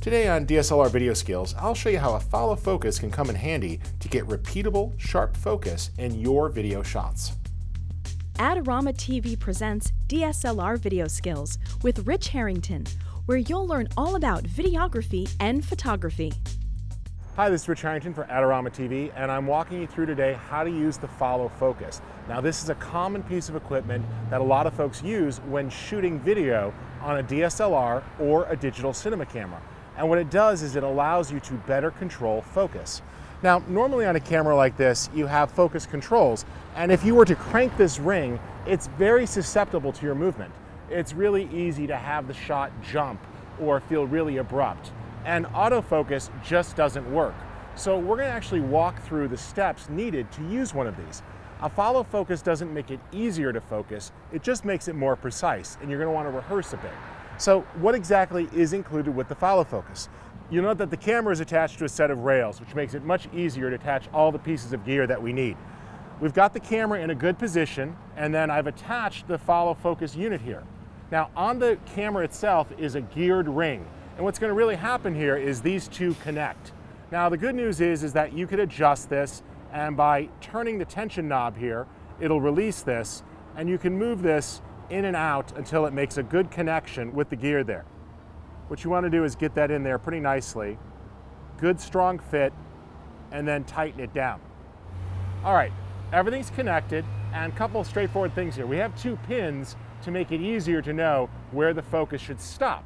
Today on DSLR Video Skills, I'll show you how a follow focus can come in handy to get repeatable, sharp focus in your video shots. Adorama TV presents DSLR Video Skills with Rich Harrington, where you'll learn all about videography and photography. Hi, this is Rich Harrington for Adorama TV, and I'm walking you through today how to use the follow focus. Now, this is a common piece of equipment that a lot of folks use when shooting video on a DSLR or a digital cinema camera. And what it does is it allows you to better control focus. Now, normally on a camera like this, you have focus controls, and if you were to crank this ring, it's very susceptible to your movement. It's really easy to have the shot jump or feel really abrupt and autofocus just doesn't work. So we're gonna actually walk through the steps needed to use one of these. A follow focus doesn't make it easier to focus, it just makes it more precise, and you're gonna wanna rehearse a bit. So what exactly is included with the follow focus? You'll note that the camera is attached to a set of rails, which makes it much easier to attach all the pieces of gear that we need. We've got the camera in a good position, and then I've attached the follow focus unit here. Now on the camera itself is a geared ring. And what's gonna really happen here is these two connect. Now the good news is, is that you could adjust this and by turning the tension knob here, it'll release this and you can move this in and out until it makes a good connection with the gear there. What you wanna do is get that in there pretty nicely, good strong fit, and then tighten it down. All right, everything's connected and a couple straightforward things here. We have two pins to make it easier to know where the focus should stop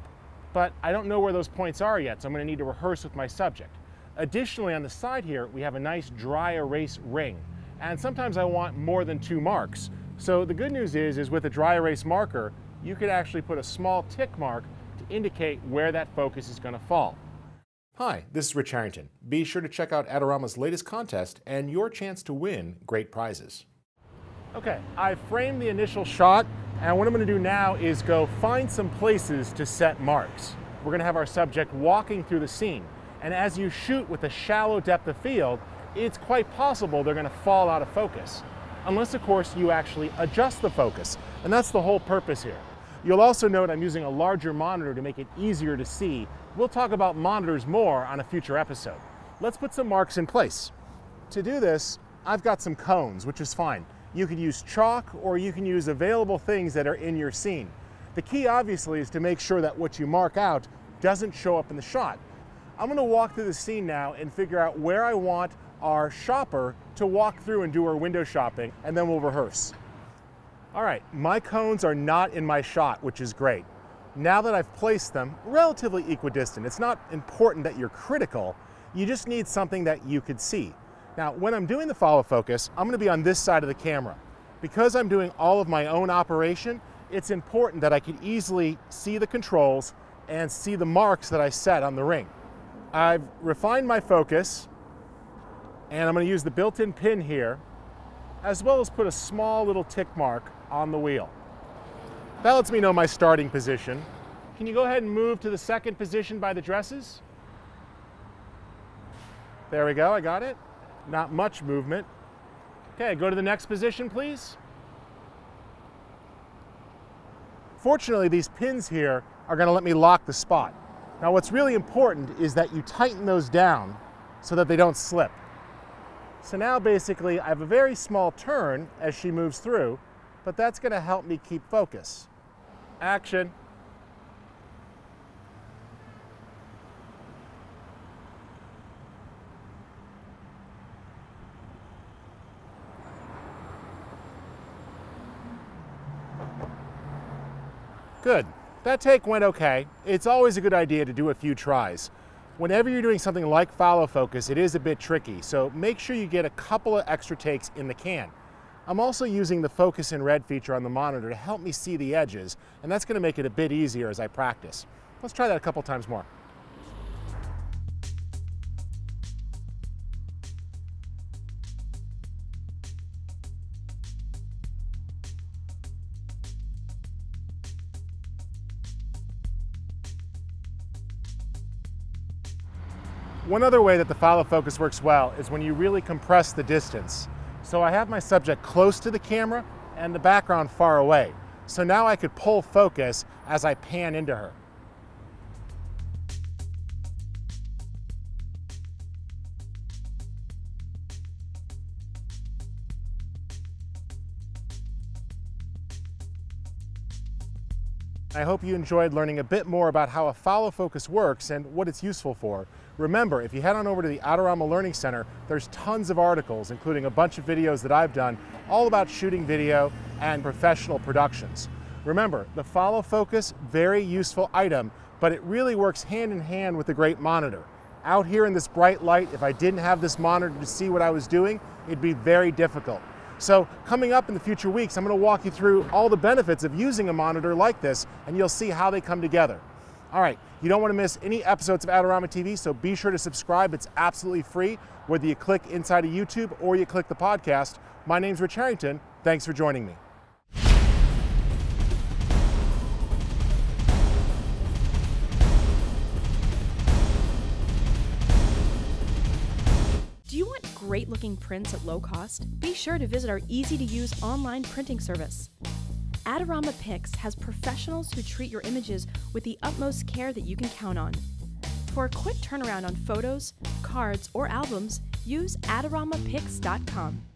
but I don't know where those points are yet, so I'm gonna need to rehearse with my subject. Additionally, on the side here, we have a nice dry erase ring. And sometimes I want more than two marks. So the good news is, is with a dry erase marker, you could actually put a small tick mark to indicate where that focus is gonna fall. Hi, this is Rich Harrington. Be sure to check out Adorama's latest contest and your chance to win great prizes. Okay, I framed the initial shot and what I'm gonna do now is go find some places to set marks. We're gonna have our subject walking through the scene. And as you shoot with a shallow depth of field, it's quite possible they're gonna fall out of focus. Unless, of course, you actually adjust the focus. And that's the whole purpose here. You'll also note I'm using a larger monitor to make it easier to see. We'll talk about monitors more on a future episode. Let's put some marks in place. To do this, I've got some cones, which is fine. You could use chalk or you can use available things that are in your scene. The key obviously is to make sure that what you mark out doesn't show up in the shot. I'm gonna walk through the scene now and figure out where I want our shopper to walk through and do our window shopping, and then we'll rehearse. All right, my cones are not in my shot, which is great. Now that I've placed them relatively equidistant, it's not important that you're critical, you just need something that you could see. Now, when I'm doing the follow focus, I'm gonna be on this side of the camera. Because I'm doing all of my own operation, it's important that I can easily see the controls and see the marks that I set on the ring. I've refined my focus, and I'm gonna use the built-in pin here, as well as put a small little tick mark on the wheel. That lets me know my starting position. Can you go ahead and move to the second position by the dresses? There we go, I got it. Not much movement. Okay, go to the next position, please. Fortunately, these pins here are gonna let me lock the spot. Now what's really important is that you tighten those down so that they don't slip. So now basically I have a very small turn as she moves through, but that's gonna help me keep focus. Action. Good. That take went okay. It's always a good idea to do a few tries. Whenever you're doing something like follow focus, it is a bit tricky, so make sure you get a couple of extra takes in the can. I'm also using the focus in red feature on the monitor to help me see the edges, and that's gonna make it a bit easier as I practice. Let's try that a couple times more. One other way that the follow focus works well is when you really compress the distance. So I have my subject close to the camera and the background far away. So now I could pull focus as I pan into her. I hope you enjoyed learning a bit more about how a follow focus works and what it's useful for. Remember, if you head on over to the Adorama Learning Center, there's tons of articles, including a bunch of videos that I've done, all about shooting video and professional productions. Remember, the follow focus, very useful item, but it really works hand in hand with the great monitor. Out here in this bright light, if I didn't have this monitor to see what I was doing, it'd be very difficult. So coming up in the future weeks, I'm going to walk you through all the benefits of using a monitor like this, and you'll see how they come together. All right, you don't want to miss any episodes of Adorama TV, so be sure to subscribe. It's absolutely free, whether you click inside of YouTube or you click the podcast. My name's Rich Harrington. Thanks for joining me. Great looking prints at low cost? Be sure to visit our easy to use online printing service. Adorama Pix has professionals who treat your images with the utmost care that you can count on. For a quick turnaround on photos, cards, or albums, use AdoramaPix.com.